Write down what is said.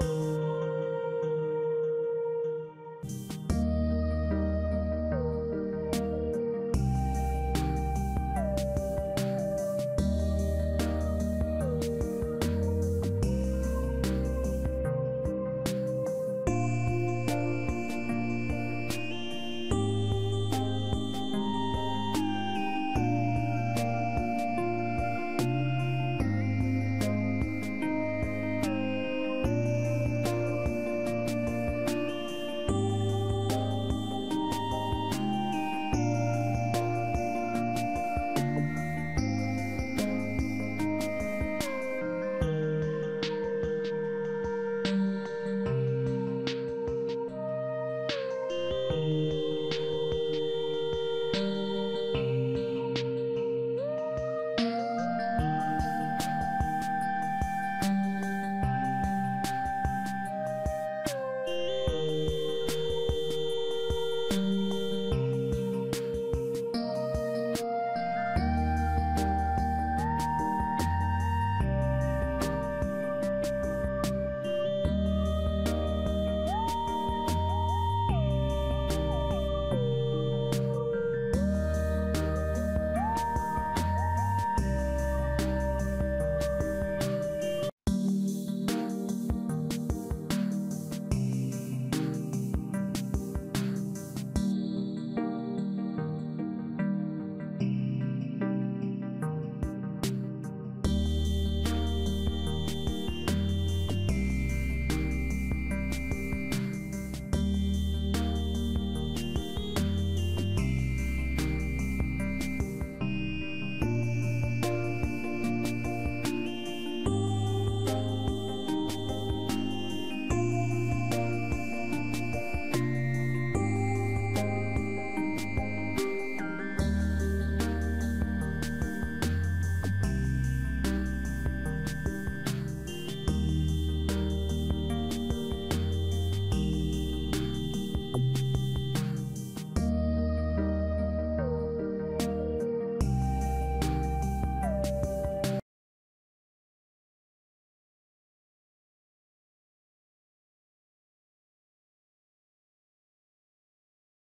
Bye.